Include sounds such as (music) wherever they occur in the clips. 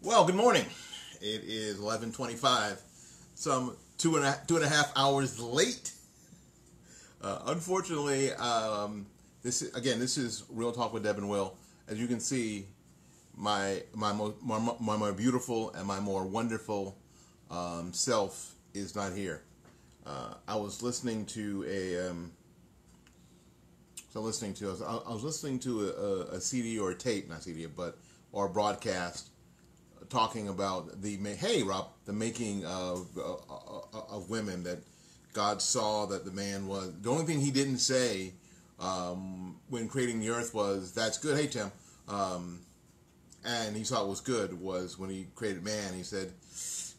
Well, good morning. It is 11:25, some two and a, two and a half hours late. Uh, unfortunately, um, this is, again, this is Real Talk with Deb and Will. As you can see, my my mo- my, my, my beautiful and my more wonderful um, self is not here. Uh, I was listening to a um, so listening to I was, I was listening to a, a, CD or a tape, not CD, but or a broadcast talking about the hey Rob, the making of uh, of women that God saw that the man was. The only thing He didn't say um, when creating the earth was that's good. Hey Tim, um, and he saw it was good was when He created man. He said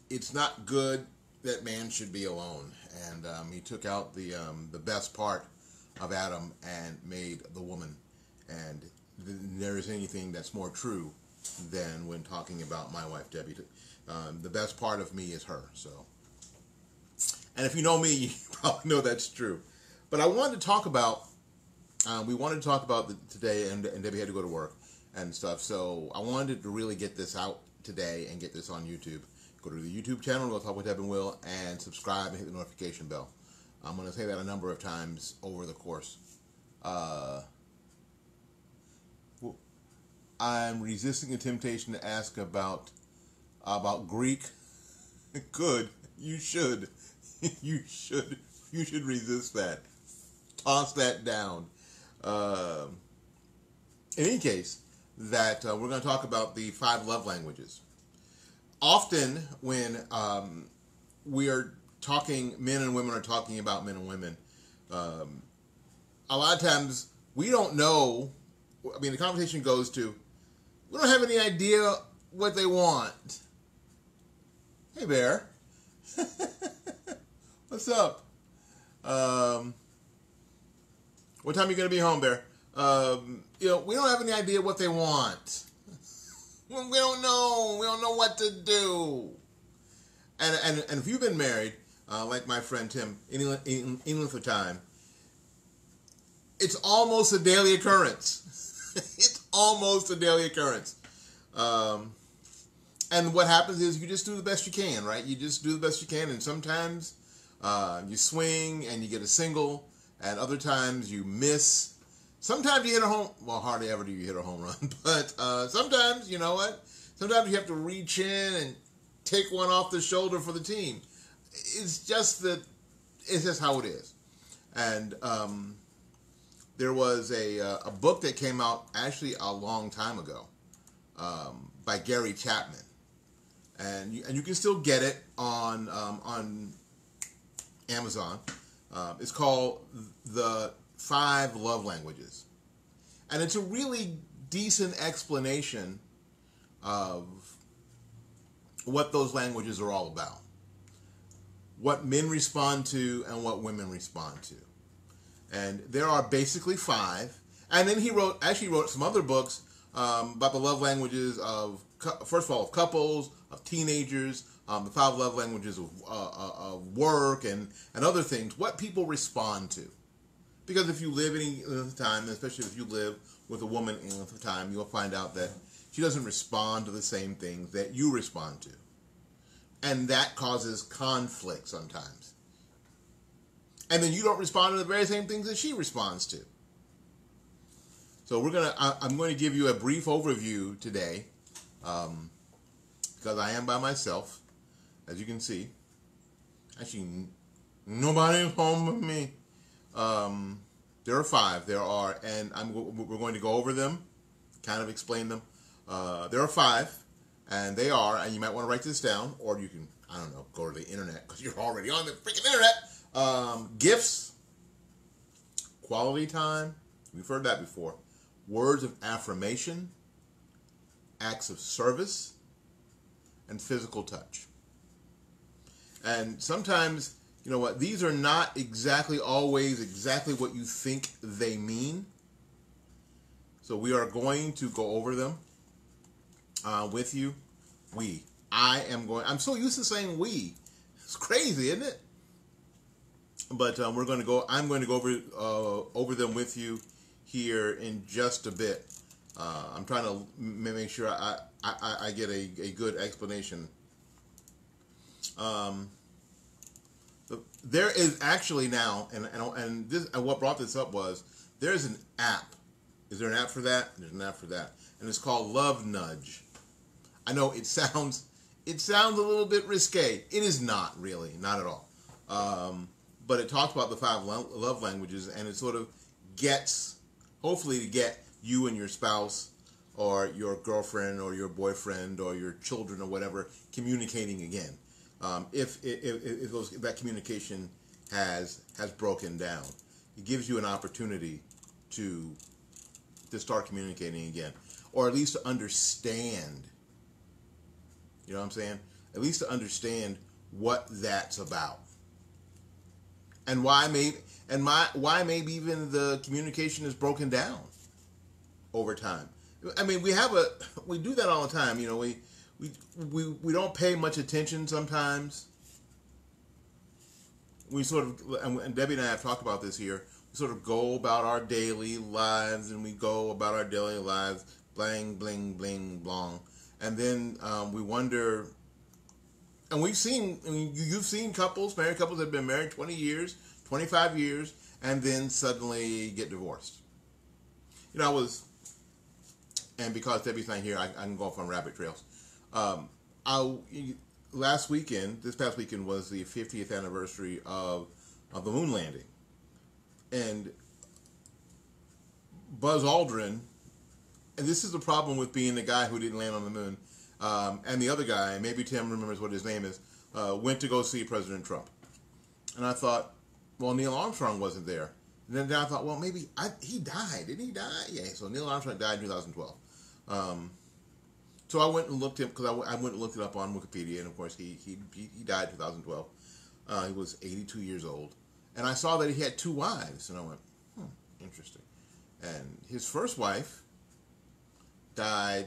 it's not good that man should be alone, and um, He took out the um, the best part of Adam and made the woman, and there is anything that's more true than when talking about my wife Debbie. Um, the best part of me is her. So, and if you know me, (laughs) you probably know that's true. But I wanted to talk about. Uh, we wanted to talk about the, today, and, and Debbie had to go to work and stuff. So I wanted to really get this out today and get this on YouTube. Go to the YouTube channel, Real Talk with Deb and Will, and subscribe and hit the notification bell. I'm going to say that a number of times over the course. Uh, I'm resisting a temptation to ask about about Greek. (laughs) Good, you should, (laughs) you should, you should resist that. Toss that down. Uh, in any case, that uh, we're going to talk about the five love languages. Often, when um, we are talking, men and women are talking about men and women. Um, a lot of times we don't know. I mean, the conversation goes to we don't have any idea what they want. Hey, Bear. (laughs) What's up? Um, what time are you going to be home, Bear? Um, you know, we don't have any idea what they want. (laughs) we don't know. We don't know what to do. And, and, and if you've been married, uh, like my friend Tim, in length of time, it's almost a daily occurrence. (laughs) it's almost a daily occurrence. Um, and what happens is you just do the best you can, right? You just do the best you can, and sometimes uh, you swing and you get a single, and other times you miss. Sometimes you hit a home. Well, hardly ever do you hit a home run, (laughs) but uh, sometimes you know what? Sometimes you have to reach in and take one off the shoulder for the team. It's just that it's just how it is, and um, there was a, uh, a book that came out actually a long time ago um, by Gary Chapman, and you, and you can still get it on um, on Amazon. Uh, it's called The Five Love Languages, and it's a really decent explanation of what those languages are all about, what men respond to, and what women respond to and there are basically five. And then he wrote, actually wrote some other books um, about the love languages of, first of all, of couples, of teenagers, um, the five love languages of, uh, uh, of work, and, and other things, what people respond to. Because if you live any length of time, especially if you live with a woman any length of time, you'll find out that she doesn't respond to the same things that you respond to. And that causes conflict sometimes and then you don't respond to the very same things that she responds to. So we're gonna. I, am going to give you a brief overview today, um, because I am by myself, as you can see. Actually, nobody's (laughs) home with me. Um, there are five. There are, and I'm. We're going to go over them, kind of explain them. Uh, there are five, and they are. And you might want to write this down, or you can. I don't know. Go to the internet because you're already on the freaking internet. Um, gifts, quality time, we've heard that before. Words of affirmation, acts of service, and physical touch. And sometimes, you know what, these are not exactly always exactly what you think they mean. So we are going to go over them uh, with you. We. I am going, I'm so used to saying we. It's crazy, isn't it? But um, we're going to go. I'm going to go over uh, over them with you here in just a bit. Uh, I'm trying to make sure I, I, I get a, a good explanation. Um, there is actually now, and, and, and this and what brought this up was there's an app. Is there an app for that? There's an app for that, and it's called Love Nudge. I know it (laughs) sounds it sounds a little bit risque. It is not really, not at all. Um, but it talks about the five love languages, and it sort of gets, hopefully, to get you and your spouse, or your girlfriend, or your boyfriend, or your children, or whatever, communicating again. Um, if, if, if, those, if that communication has has broken down, it gives you an opportunity to to start communicating again, or at least to understand you know what I'm saying? At least to understand what that's about. And why maybe and my why maybe even the communication is broken down over time. I mean, we have a we do that all the time, you know, we we we, we don't pay much attention sometimes. We sort of and Debbie and I have talked about this here. We sort of go about our daily lives and we go about our daily lives bling bling bling blong and then um, we wonder. And we've seen, I mean, you've seen couples, married couples that have been married 20 years, 25 years, and then suddenly get divorced. You know, I was, and because Debbie's not here, I, I can go off on rabbit trails. Um, I last weekend, this past weekend was the 50th anniversary of of the moon landing, and Buzz Aldrin and this is the problem with being the guy who didn't land on the moon. Um, and the other guy, maybe Tim remembers what his name is, uh, went to go see President Trump. And I thought, well, Neil Armstrong wasn't there. And then I thought, well, maybe I, he died. Didn't he die? Yeah, so Neil Armstrong died in 2012. Um, so I went and looked him because I, I, went and looked it up on Wikipedia, and of course he he, he died in 2012. Uh, he was 82 years old, and I saw that he had two wives, and I went, hmm, interesting. And his first wife died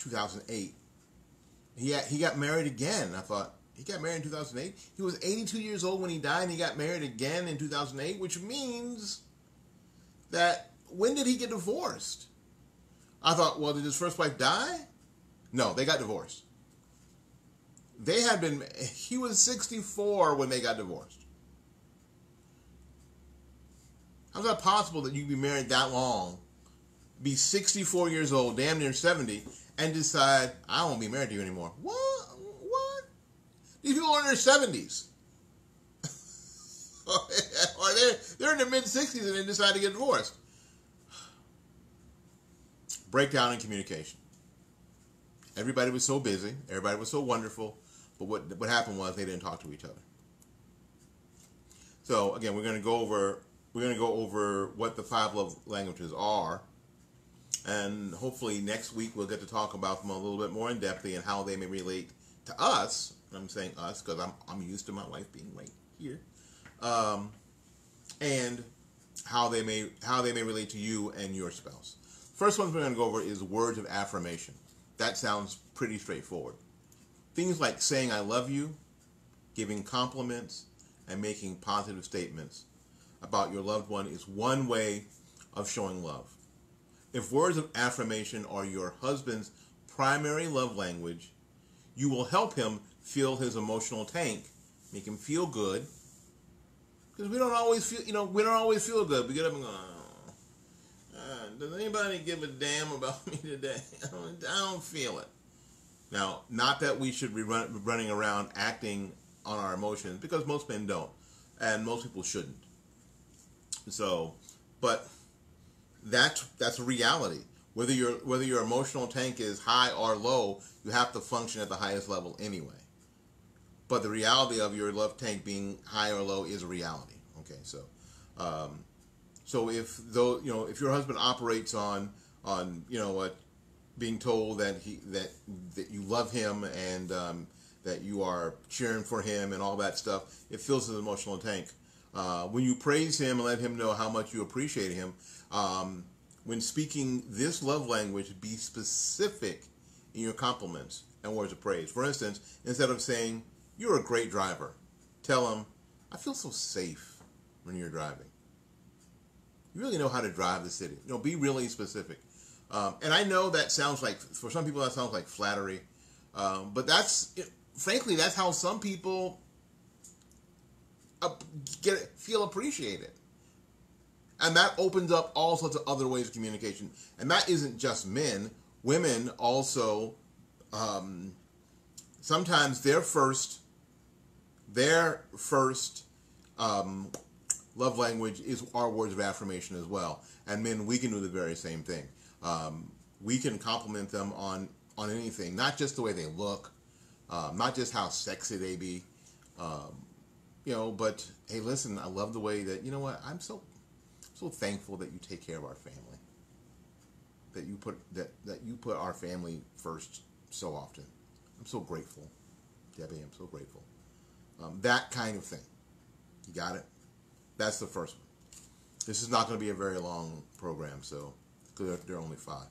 2008. He he got married again. I thought he got married in 2008. He was 82 years old when he died, and he got married again in 2008, which means that when did he get divorced? I thought, well, did his first wife die? No, they got divorced. They had been, he was 64 when they got divorced. How's that possible that you be married that long be 64 years old, damn near 70, and decide, I won't be married to you anymore. What? What? These people are in their 70s. or they're, they're in their mid 60s and they decide to get divorced. Breakdown in communication. Everybody was so busy. Everybody was so wonderful. But what, what happened was they didn't talk to each other. So again, we're going to go over we're going to go over what the five love languages are and hopefully next week we'll get to talk about them a little bit more in depth and how they may relate to us. I'm saying us because I'm, I'm used to my wife being right here. Um, and how they may how they may relate to you and your spouse. First one we're going to go over is words of affirmation. That sounds pretty straightforward. Things like saying I love you, giving compliments, and making positive statements about your loved one is one way of showing love. If words of affirmation are your husband's primary love language, you will help him fill his emotional tank, make him feel good. Because we don't always feel, you know, we don't always feel good. We get up and go, oh, uh, does anybody give a damn about (laughs) me today? (laughs) I don't, I don't feel it. Now, not that we should be run, running around acting on our emotions, because most men don't, and most people shouldn't. So, but that's that's a reality. Whether your whether your emotional tank is high or low, you have to function at the highest level anyway. But the reality of your love tank being high or low is a reality. Okay, so um, so if though you know if your husband operates on on you know what being told that he that that you love him and um, that you are cheering for him and all that stuff, it fills his emotional tank. Uh, when you praise him and let him know how much you appreciate him, um, when speaking this love language, be specific in your compliments and words of praise. For instance, instead of saying, You're a great driver, tell him, I feel so safe when you're driving. You really know how to drive the city. You know, be really specific. Um, and I know that sounds like, for some people, that sounds like flattery. Um, but that's, frankly, that's how some people get feel appreciated. And that opens up all sorts of other ways of communication. And that isn't just men. Women also, um, sometimes their first, their first um, love language is our words of affirmation as well. And men, we can do the very same thing. Um, we can compliment them on on anything, not just the way they look, uh, not just how sexy they be, um, you know. But hey, listen, I love the way that you know what I'm so so thankful that you take care of our family. That you put that that you put our family first so often. I'm so grateful, Debbie. I'm so grateful. Um, that kind of thing. You got it. That's the first one. This is not going to be a very long program, so because there are only five.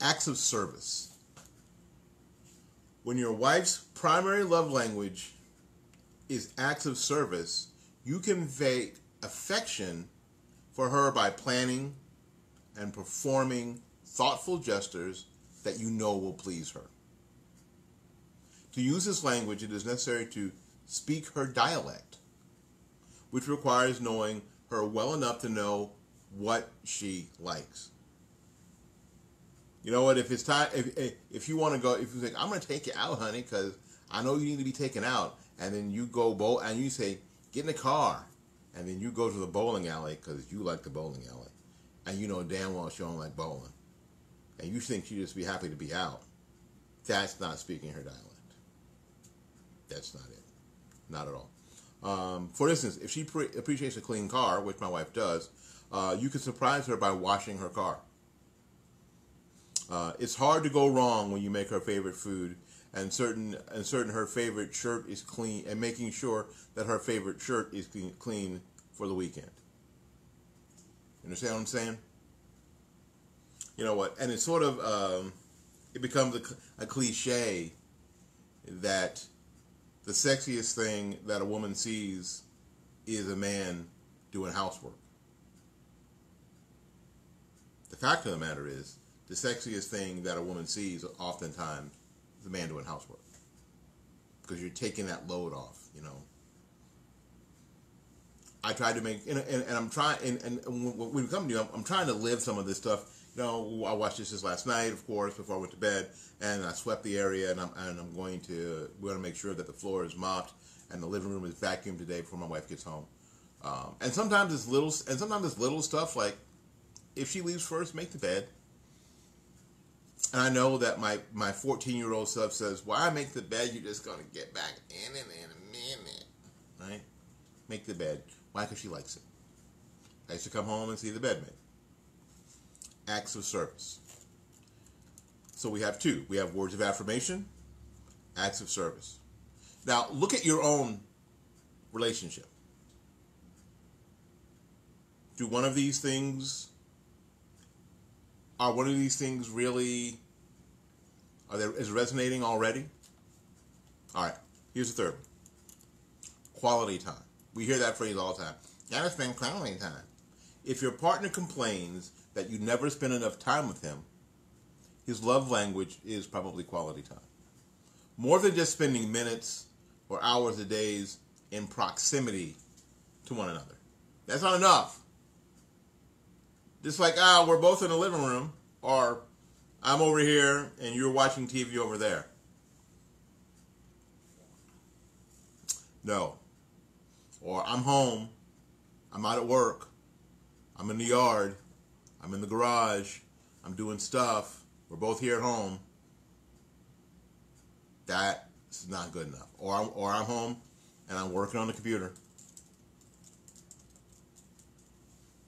Acts of service. When your wife's primary love language is acts of service, you convey affection for her by planning and performing thoughtful gestures that you know will please her. To use this language, it is necessary to speak her dialect, which requires knowing her well enough to know what she likes. You know what? If it's time, if if you want to go, if you think I'm going to take you out, honey, because I know you need to be taken out, and then you go bowl and you say, get in the car, and then you go to the bowling alley because you like the bowling alley, and you know damn well she don't like bowling, and you think she'd just be happy to be out. That's not speaking her dialect. That's not it. Not at all. Um, for instance, if she pre- appreciates a clean car, which my wife does, uh, you can surprise her by washing her car. Uh, it's hard to go wrong when you make her favorite food and certain and certain her favorite shirt is clean and making sure that her favorite shirt is clean, for the weekend. You understand what I'm saying? You know what? And it's sort of um, it becomes a, a cliche that the sexiest thing that a woman sees is a man doing housework. The fact of the matter is, the sexiest thing that a woman sees oftentimes a man doing housework. Because you're taking that load off, you know. I tried to make, and, and, and I'm trying, and, and when we come to you, I'm, I'm, trying to live some of this stuff. You know, I watched this just last night, of course, before I went to bed, and I swept the area, and I'm, and I'm going to, we're going to make sure that the floor is mopped and the living room is vacuumed today before my wife gets home. Um, and sometimes it's little, and sometimes it's little stuff like, if she leaves first, make the bed. And I know that my my 14 year old self says, "Why make the bed? You're just gonna get back in it in a minute, right? Make the bed. Why? Because she likes it. I used to come home and see the bed made. Acts of service. So we have two. We have words of affirmation, acts of service. Now look at your own relationship. Do one of these things are one of these things really are there is resonating already? All right, here's the third one. Quality time. We hear that phrase all the time. You gotta spend quality time. If your partner complains that you never spend enough time with him, his love language is probably quality time. More than just spending minutes or hours or days in proximity to one another. That's not enough. Just like, ah, we're both in the living room, or I'm over here and you're watching TV over there. No. Or I'm home, I'm out at work, I'm in the yard, I'm in the garage, I'm doing stuff, we're both here at home. That's not good enough. Or I'm, or I'm home and I'm working on the computer.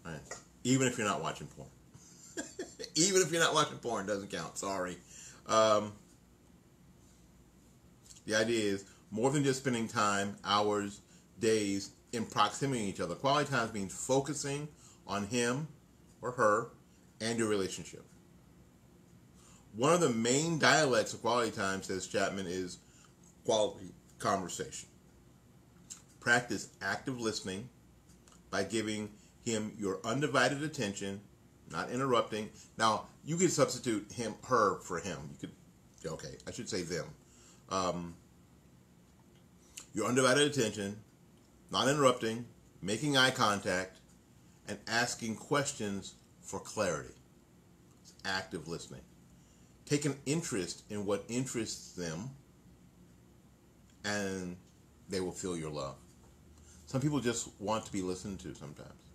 All right even if you're not watching porn. (laughs) even if you're not watching porn, doesn't count. Sorry. Um, the idea is more than just spending time, hours, days in proximity to each other. Quality time means focusing on him or her and your relationship. One of the main dialects of quality time, says Chapman, is quality conversation. Practice active listening by giving him your undivided attention not interrupting. Now you could substitute him, her for him. You could, okay, I should say them. Um, your undivided attention, not interrupting, making eye contact, and asking questions for clarity. It's active listening. Take an interest in what interests them, and they will feel your love. Some people just want to be listened to sometimes.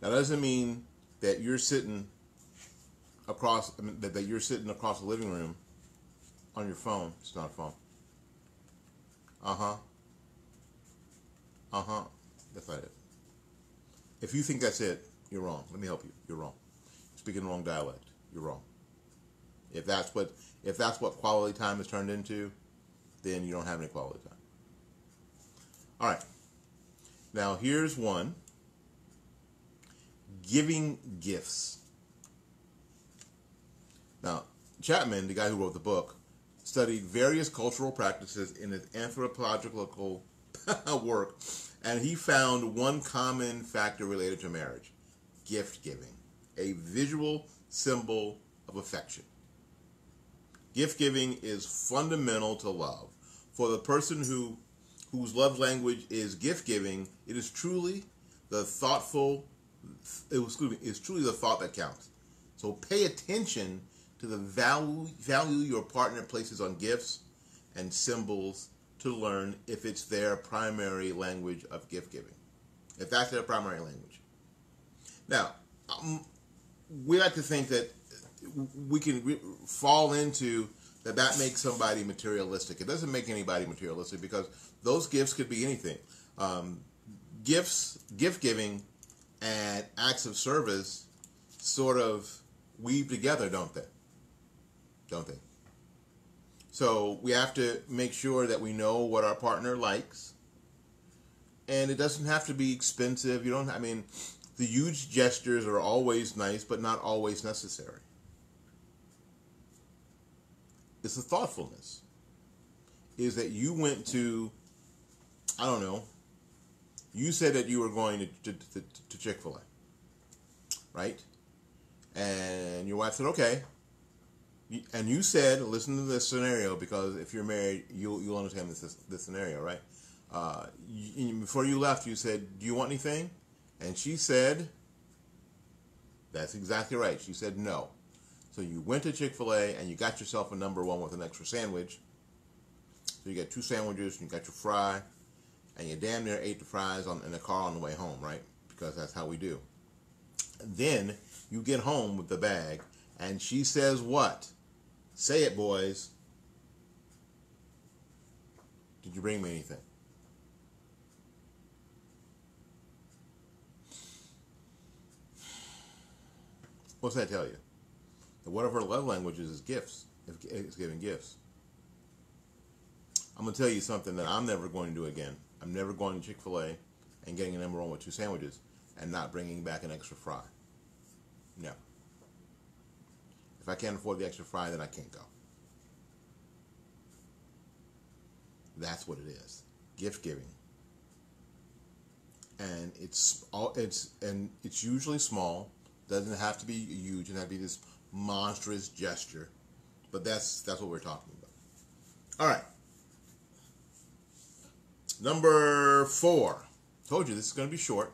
That doesn't mean that you're sitting across I mean, that, that you're sitting across the living room on your phone. It's not a phone. Uh huh. Uh huh. That's not it. If you think that's it, you're wrong. Let me help you. You're wrong. You're speaking the wrong dialect. You're wrong. If that's what if that's what quality time is turned into, then you don't have any quality time. All right. Now here's one. Giving gifts. Now, Chapman, the guy who wrote the book, studied various cultural practices in his anthropological (laughs) work, and he found one common factor related to marriage gift giving, a visual symbol of affection. Gift giving is fundamental to love. For the person who whose love language is gift giving, it is truly the thoughtful excuse me, it's truly the thought that counts. So pay attention to the value value your partner places on gifts and symbols to learn if it's their primary language of gift giving. If that's their primary language. Now, um, we like to think that we can re- fall into that that makes somebody materialistic. It doesn't make anybody materialistic because those gifts could be anything. Um, gifts, gift giving, and acts of service sort of weave together, don't they? Don't they? So we have to make sure that we know what our partner likes. And it doesn't have to be expensive. You don't, I mean, the huge gestures are always nice, but not always necessary. It's the thoughtfulness. Is that you went to, I don't know, you said that you were going to, to, to, to Chick fil A, right? And your wife said, okay. And you said, listen to this scenario because if you're married, you'll, you'll understand this, this, scenario, right? Uh, you, before you left, you said, do you want anything? And she said, that's exactly right. She said no. So you went to Chick fil A and you got yourself a number one with an extra sandwich. So you got two sandwiches and you got your fry and you damn near ate the fries on, in the car on the way home, right? Because that's how we do. Then you get home with the bag, and she says, What? Say it, boys. Did you bring me anything? What's that tell you? That one of her love languages is gifts. Is giving gifts. I'm gonna tell you something that I'm never going to do again. I'm never going to Chick fil A and getting an number one with two sandwiches and not bringing back an extra fry. No. If I can't afford the extra fry, then I can't go. That's what it is. Gift giving. And it's all it's and it's usually small. Doesn't have to be huge and have to be this monstrous gesture. But that's that's what we're talking about. All right. Number four. Told you this is going to be short.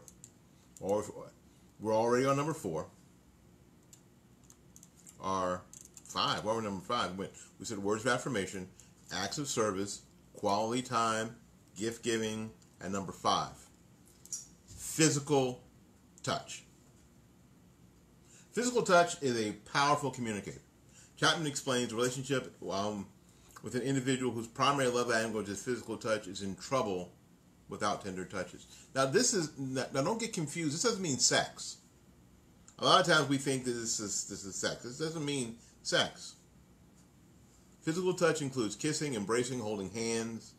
Or we're already on number four. Or five. What were number five? We said words of affirmation, acts of service, quality time, gift giving, and number five, physical touch. Physical touch is a powerful communicator. Chapman explains relationship um, with an individual whose primary love language is physical touch is in trouble without tender touches. Now, this is now don't get confused. This doesn't mean sex. A lot of times we think that this is this is sex. This doesn't mean sex. Physical touch includes kissing, embracing, holding hands,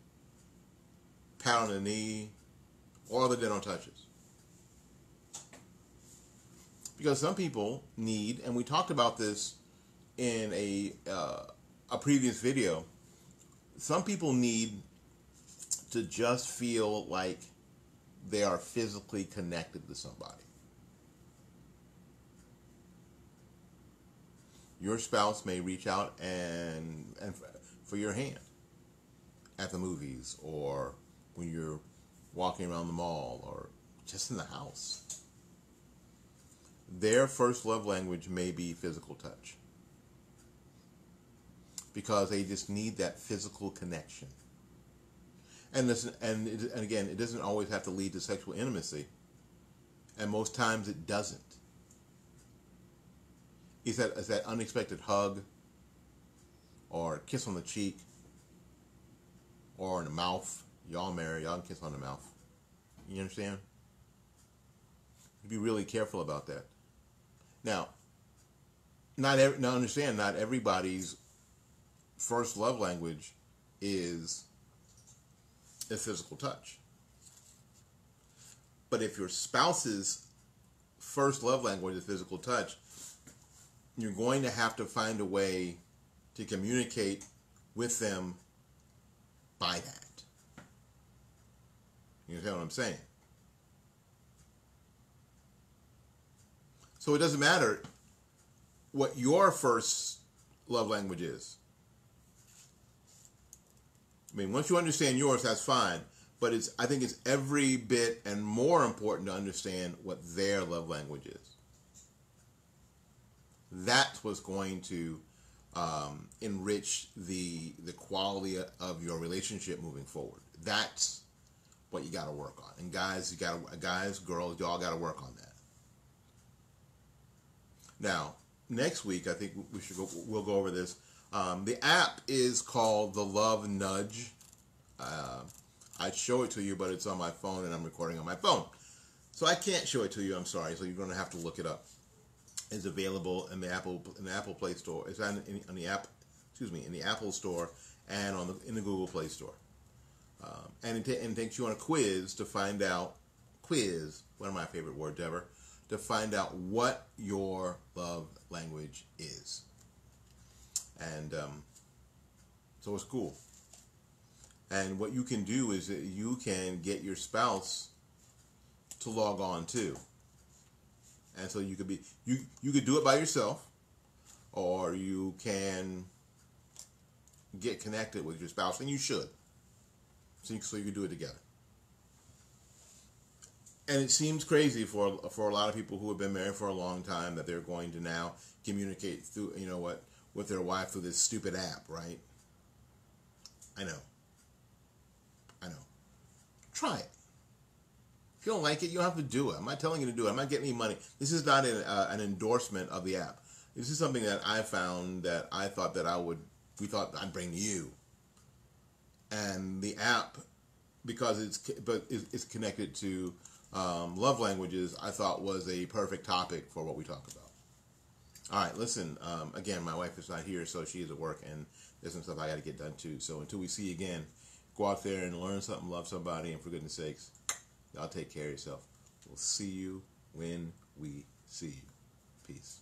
pat on the knee, or other dental touches. Because some people need, and we talked about this in a uh, a previous video some people need to just feel like they are physically connected to somebody. Your spouse may reach out and, and for your hand at the movies or when you're walking around the mall or just in the house. Their first love language may be physical touch because they just need that physical connection. And this, and, it, and again, it doesn't always have to lead to sexual intimacy, and most times it doesn't. Is that, it's that unexpected hug, or kiss on the cheek, or in the mouth. Y'all marry, y'all can kiss on the mouth. You understand? Be really careful about that. Now, not every, now understand, not everybody's first love language is a physical touch. But if your spouse's first love language is physical touch, you're going to have to find a way to communicate with them by that. You understand what I'm saying? So it doesn't matter what your first love language is. I mean, once you understand yours, that's fine. But it's I think it's every bit and more important to understand what their love language is. That's what's going to um, enrich the the quality of your relationship moving forward. That's what you got to work on. And guys, you got to guys, girls, y'all got to work on that. Now, next week, I think we should go. We'll go over this. Um, the app is called the Love Nudge. Uh, I'd show it to you, but it's on my phone, and I'm recording on my phone, so I can't show it to you. I'm sorry. So you're going to have to look it up. It's available in the Apple in the Apple Play Store. It's on, in, on the app. Excuse me, in the Apple Store and on the in the Google Play Store. Um, and, it t- and it takes you on a quiz to find out quiz. One of my favorite words ever to find out what your love language is. And um, so it's cool. And what you can do is that you can get your spouse to log on too. And so you could be you you could do it by yourself or you can get connected with your spouse and you should. So, so you can do it together and it seems crazy for for a lot of people who have been married for a long time that they're going to now communicate through you know what with their wife through this stupid app, right? I know. I know. Try it. If you don't like it, you don't have to do it. I'm not telling you to do it. I'm not getting any money. This is not an, uh, an endorsement of the app. This is something that I found that I thought that I would, we thought I'd bring to you. And the app, because it's, but it's connected to um, love languages, I thought was a perfect topic for what we talk about. All right, listen. Um, again, my wife is not here, so she is at work, and there's some stuff I got to get done too. So until we see you again, go out there and learn something, love somebody, and for goodness sakes, y'all take care of yourself. We'll see you when we see you. Peace.